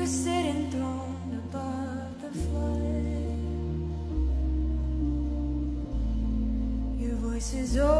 you sit enthroned above the flood. Your voice is over.